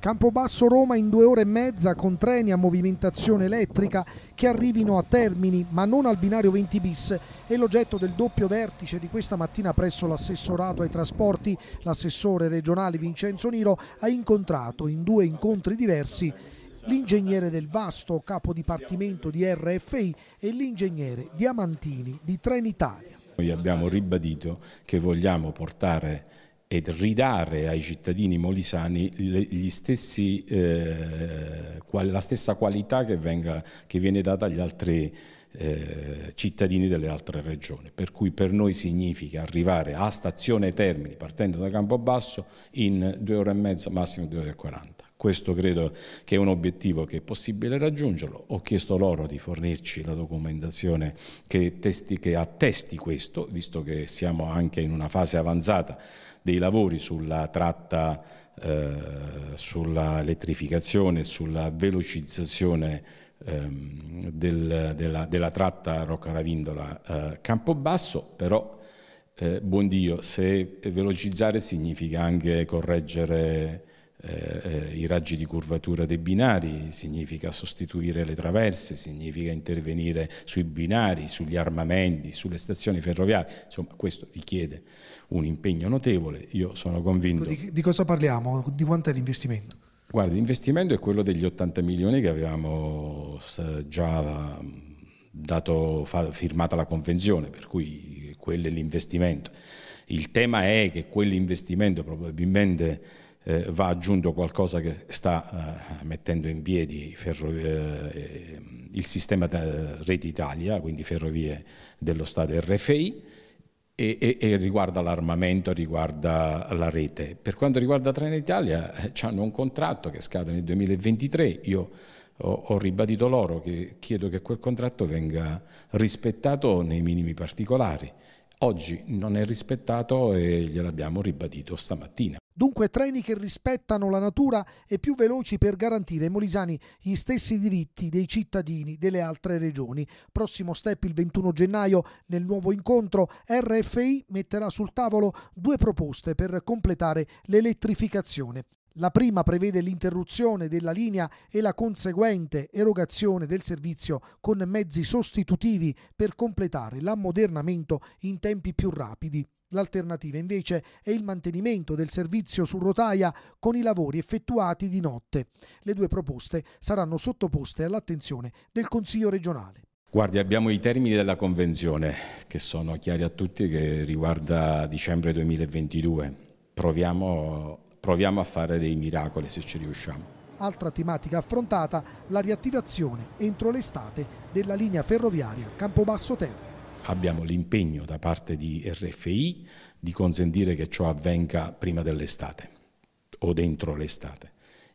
Campobasso Roma in due ore e mezza con treni a movimentazione elettrica che arrivino a Termini ma non al binario 20 bis è l'oggetto del doppio vertice di questa mattina presso l'assessorato ai trasporti. L'assessore regionale Vincenzo Niro ha incontrato in due incontri diversi l'ingegnere del Vasto, capo dipartimento di RFI e l'ingegnere Diamantini di Trenitalia. Noi abbiamo ribadito che vogliamo portare e ridare ai cittadini molisani stessi, eh, la stessa qualità che, venga, che, viene data agli altri eh, cittadini delle altre regioni. Per cui per noi significa arrivare a stazione Termini partendo da Campobasso in due ore e mezza, massimo due ore e quaranta. Questo credo che è un obiettivo che è possibile raggiungerlo. Ho chiesto loro di fornirci la documentazione che, testi, che attesti questo, visto che siamo anche in una fase avanzata dei lavori sulla tratta, eh, sulla elettrificazione, sulla velocizzazione ehm, del, della, della, tratta Roccaravindola-Campobasso, eh, però eh, buon Dio, se velocizzare significa anche correggere eh, eh, i raggi di curvatura dei binari, significa sostituire le traverse, significa intervenire sui binari, sugli armamenti, sulle stazioni ferroviarie, insomma questo richiede un impegno notevole, io sono convinto... Di, di cosa parliamo? Di quanto è l'investimento? Guarda, l'investimento è quello degli 80 milioni che avevamo già dato, firmata la convenzione, per cui quello è l'investimento. Il tema è che quell'investimento probabilmente eh, va aggiunto qualcosa che sta eh, mettendo in piedi eh, il sistema Rete Italia, quindi ferrovie dello Stato RFI, e, e, e, riguarda l'armamento, riguarda la rete. Per quanto riguarda Trenitalia, eh, hanno un contratto che scade nel 2023, io ho, ho, ribadito loro che chiedo che quel contratto venga rispettato nei minimi particolari. Oggi non è rispettato e gliel'abbiamo ribadito stamattina. Dunque treni che rispettano la natura e più veloci per garantire ai molisani gli stessi diritti dei cittadini delle altre regioni. Prossimo step il 21 gennaio nel nuovo incontro RFI metterà sul tavolo due proposte per completare l'elettrificazione. La prima prevede l'interruzione della linea e la conseguente erogazione del servizio con mezzi sostitutivi per completare l'ammodernamento in tempi più rapidi. L'alternativa invece è il mantenimento del servizio su rotaia con i lavori effettuati di notte. Le due proposte saranno sottoposte all'attenzione del Consiglio regionale. Guardi, abbiamo i termini della convenzione che sono chiari a tutti che riguarda dicembre 2022. Proviamo, proviamo a fare dei miracoli se ci riusciamo. Altra tematica affrontata, la riattivazione entro l'estate della linea ferroviaria Campobasso-Terra abbiamo l'impegno da parte di RFI di consentire che ciò avvenga prima dell'estate o dentro l'estate.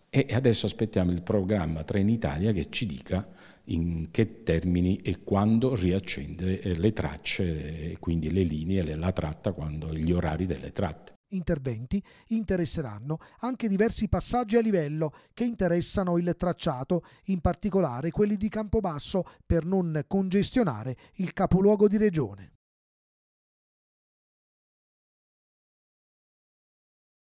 E adesso aspettiamo il programma Trenitalia che ci dica in che termini e quando riaccende eh, le tracce, quindi le linee, la tratta, quando, gli orari delle tratte interventi interesseranno anche diversi passaggi a livello che interessano il tracciato, in particolare quelli di Campobasso, per non congestionare il capoluogo di regione.